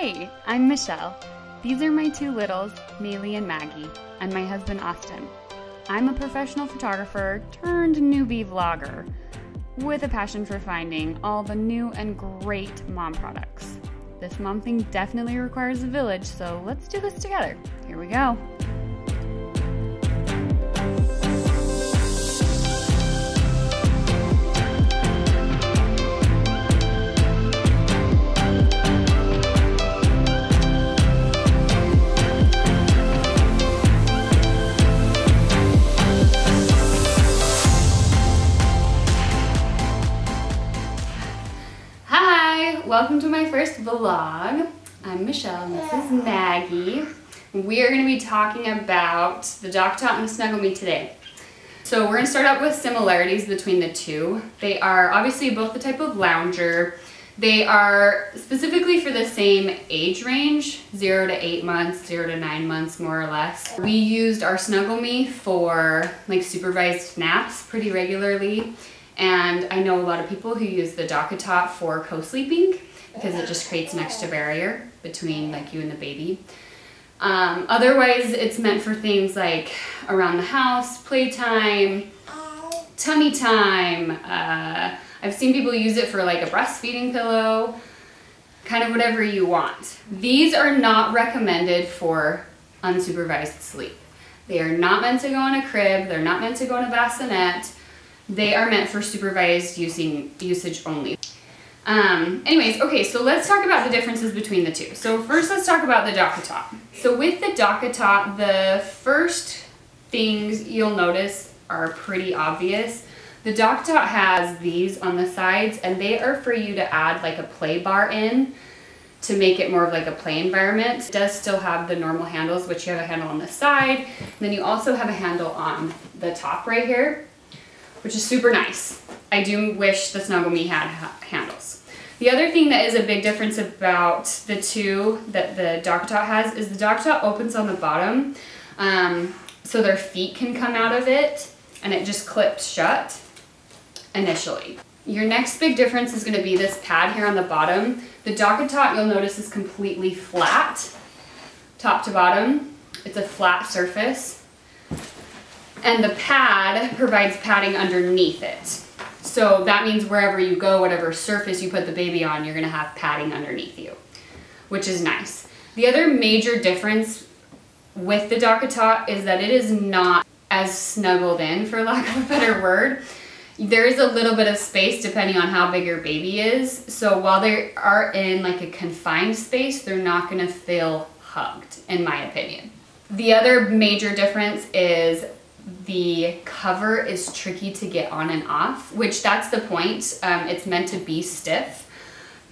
Hey, I'm Michelle. These are my two littles, Maylee and Maggie, and my husband Austin. I'm a professional photographer turned newbie vlogger with a passion for finding all the new and great mom products. This mom thing definitely requires a village, so let's do this together. Here we go. Welcome to my first vlog. I'm Michelle and this is Maggie. We are going to be talking about the DockATot and the Snuggle Me today. So we're going to start out with similarities between the two. They are obviously both the type of lounger. They are specifically for the same age range, zero to eight months, zero to nine months, more or less. We used our Snuggle Me for like supervised naps pretty regularly. And I know a lot of people who use the DockATot for co-sleeping because it just creates an extra barrier between like you and the baby. Um, otherwise, it's meant for things like around the house, playtime, tummy time. Uh, I've seen people use it for like a breastfeeding pillow, kind of whatever you want. These are not recommended for unsupervised sleep. They are not meant to go in a crib. They're not meant to go in a bassinet. They are meant for supervised using usage only. Um, anyways, okay, so let's talk about the differences between the two. So first let's talk about the DockATot. So with the DockATot, the first things you'll notice are pretty obvious. The DockATot has these on the sides and they are for you to add like a play bar in to make it more of like a play environment. It does still have the normal handles, which you have a handle on the side. Then you also have a handle on the top right here which is super nice. I do wish the Snuggle Me had ha handles. The other thing that is a big difference about the two that the DockATot has is the DockATot opens on the bottom um, so their feet can come out of it and it just clips shut initially. Your next big difference is gonna be this pad here on the bottom. The DockATot you'll notice is completely flat, top to bottom. It's a flat surface and the pad provides padding underneath it. So that means wherever you go, whatever surface you put the baby on, you're gonna have padding underneath you, which is nice. The other major difference with the DockATot is that it is not as snuggled in, for lack of a better word. There is a little bit of space depending on how big your baby is. So while they are in like a confined space, they're not gonna feel hugged, in my opinion. The other major difference is the cover is tricky to get on and off, which that's the point. Um, it's meant to be stiff,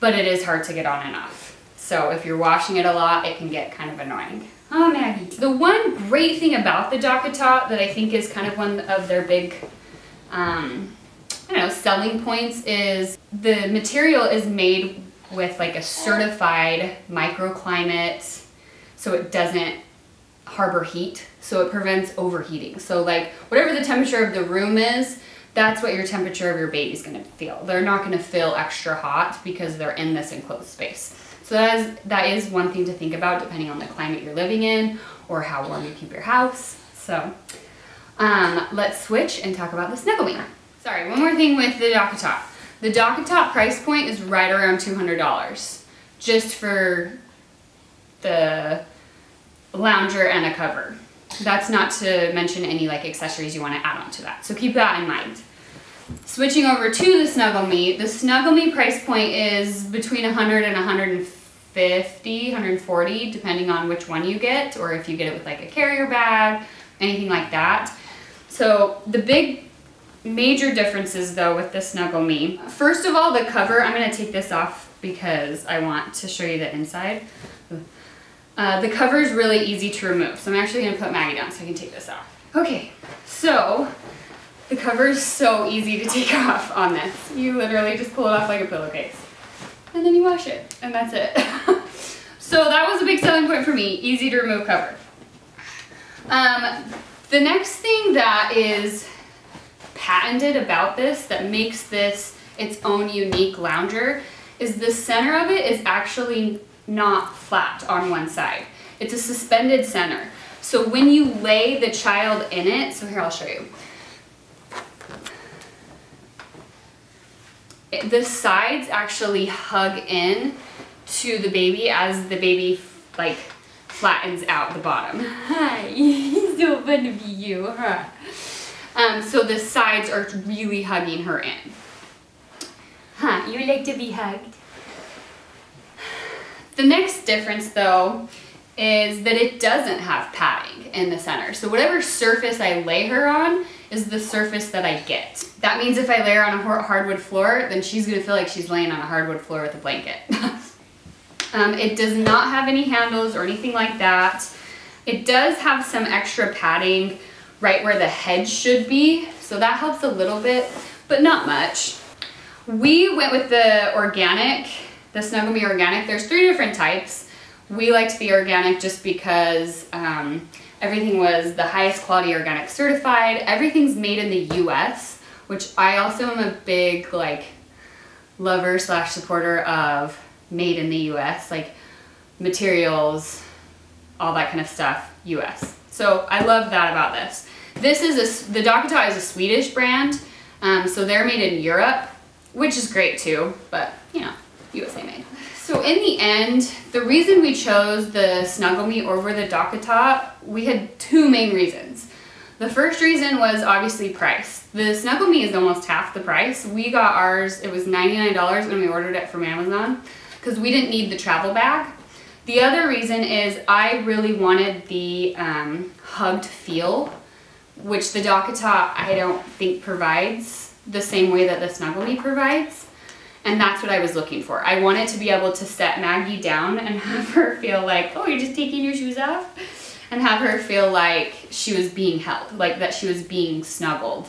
but it is hard to get on and off. So if you're washing it a lot, it can get kind of annoying. Oh, Maggie. The one great thing about the DockATot that I think is kind of one of their big, um, I don't know, selling points is the material is made with like a certified microclimate so it doesn't harbor heat so it prevents overheating. So like whatever the temperature of the room is, that's what your temperature of your baby's gonna feel. They're not gonna feel extra hot because they're in this enclosed space. So that is, that is one thing to think about depending on the climate you're living in or how warm you keep your house. So um, let's switch and talk about the Snuggle Me. Sorry, one more thing with the DockATot. The DockATot price point is right around $200 just for the lounger and a cover. That's not to mention any like accessories you want to add on to that. So keep that in mind. Switching over to the Snuggle Me, the Snuggle Me price point is between 100 and 150, 140, depending on which one you get, or if you get it with like a carrier bag, anything like that. So the big major differences though with the Snuggle Me. First of all, the cover, I'm gonna take this off because I want to show you the inside. Uh, the cover is really easy to remove, so I'm actually going to put Maggie down so I can take this off. Okay, so the cover is so easy to take off on this. You literally just pull it off like a pillowcase. And then you wash it, and that's it. so that was a big selling point for me, easy to remove cover. Um, the next thing that is patented about this that makes this its own unique lounger is the center of it is actually not flat on one side. It's a suspended center. So when you lay the child in it, so here I'll show you. The sides actually hug in to the baby as the baby like flattens out the bottom. Hi, so fun to be you, huh? Um, so the sides are really hugging her in. Huh, you like to be hugged? The next difference though is that it doesn't have padding in the center. So whatever surface I lay her on is the surface that I get. That means if I lay her on a hardwood floor, then she's gonna feel like she's laying on a hardwood floor with a blanket. um, it does not have any handles or anything like that. It does have some extra padding right where the head should be, so that helps a little bit, but not much. We went with the organic, the Snuggle Me Organic. There's three different types. We liked the organic just because um, everything was the highest quality organic certified. Everything's made in the US, which I also am a big like lover slash supporter of made in the US, like materials, all that kind of stuff, US. So I love that about this. This is a, the DockATot is a Swedish brand, um, so they're made in Europe, which is great too, but you know, USA made. So in the end, the reason we chose the Snuggle Me over the DockATot, we had two main reasons. The first reason was obviously price. The Snuggle Me is almost half the price. We got ours, it was $99 and we ordered it from Amazon because we didn't need the travel bag. The other reason is I really wanted the um, hugged feel, which the DockATot I don't think provides the same way that the Snuggle Me provides. And that's what I was looking for. I wanted to be able to set Maggie down and have her feel like, oh, you're just taking your shoes off? And have her feel like she was being held, like that she was being snuggled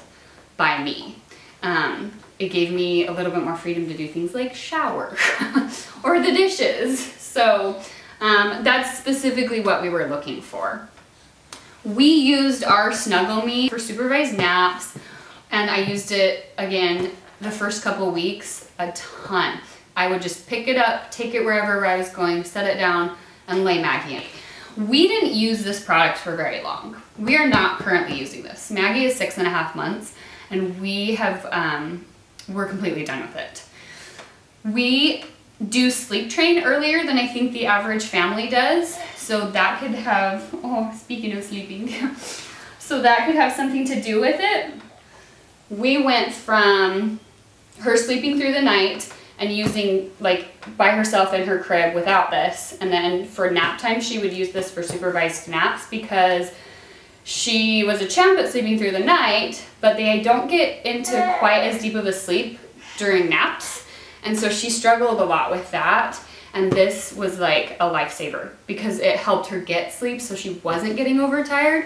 by me. Um, it gave me a little bit more freedom to do things like shower or the dishes. So um, that's specifically what we were looking for. We used our Snuggle Me for supervised naps and I used it again the first couple weeks a ton. I would just pick it up, take it wherever I was going, set it down, and lay Maggie in. We didn't use this product for very long. We are not currently using this. Maggie is six and a half months, and we have, um, we're completely done with it. We do sleep train earlier than I think the average family does. So that could have, oh, speaking of sleeping, so that could have something to do with it. We went from her sleeping through the night and using like by herself in her crib without this. And then for nap time, she would use this for supervised naps because she was a champ at sleeping through the night, but they don't get into quite as deep of a sleep during naps. And so she struggled a lot with that. And this was like a lifesaver because it helped her get sleep so she wasn't getting overtired.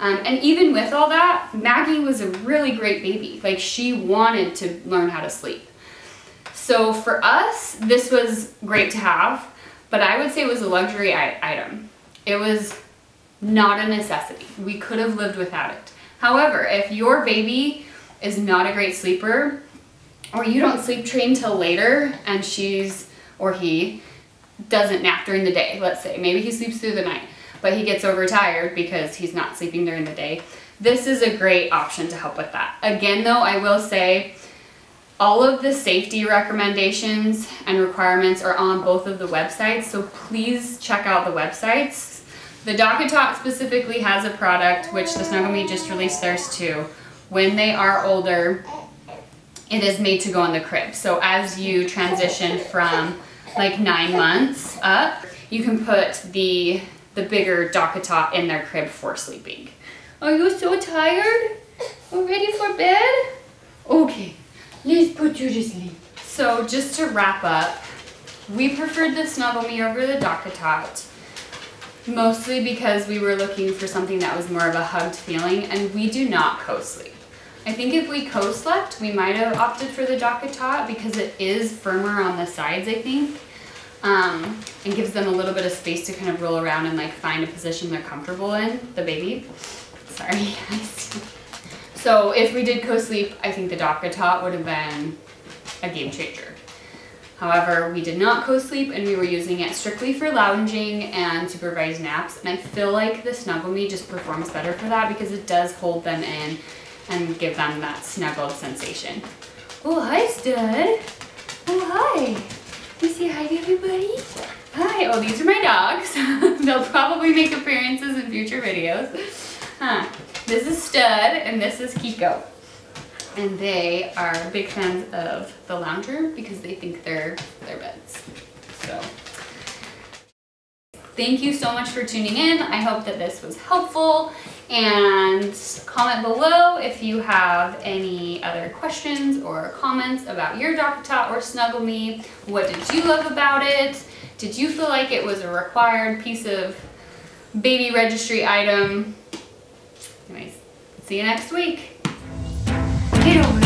Um, and even with all that, Maggie was a really great baby. Like she wanted to learn how to sleep. So for us, this was great to have, but I would say it was a luxury item. It was not a necessity. We could have lived without it. However, if your baby is not a great sleeper, or you don't sleep train till later and she's, or he, doesn't nap during the day, let's say, maybe he sleeps through the night but he gets overtired because he's not sleeping during the day. This is a great option to help with that. Again though, I will say all of the safety recommendations and requirements are on both of the websites, so please check out the websites. The DockATot specifically has a product, which the Snuggle Me just released theirs too. When they are older, it is made to go in the crib. So as you transition from like nine months up, you can put the the bigger DockATot in their crib for sleeping. Are you so tired? We're ready for bed? Okay, let's put you to sleep. So just to wrap up, we preferred the Snuggle Me over the DockATot, mostly because we were looking for something that was more of a hugged feeling, and we do not co-sleep. I think if we co-slept, we might have opted for the DockATot because it is firmer on the sides, I think um, and gives them a little bit of space to kind of roll around and like find a position they're comfortable in, the baby. Sorry guys. So if we did co-sleep, I think the DockATot would have been a game changer. However, we did not co-sleep and we were using it strictly for lounging and supervised naps. And I feel like the Snuggle Me just performs better for that because it does hold them in and give them that snuggled sensation. Oh, hi, Stud. Oh, hi. You say hi to everybody? Hi. Oh, these are my dogs. They'll probably make appearances in future videos. Huh. This is Stud and this is Kiko and they are big fans of the lounger because they think they're their beds. So thank you so much for tuning in. I hope that this was helpful and comment below if you have any other questions or comments about your DockATot or Snuggle Me. What did you love about it? Did you feel like it was a required piece of baby registry item? Anyways, see you next week. Get over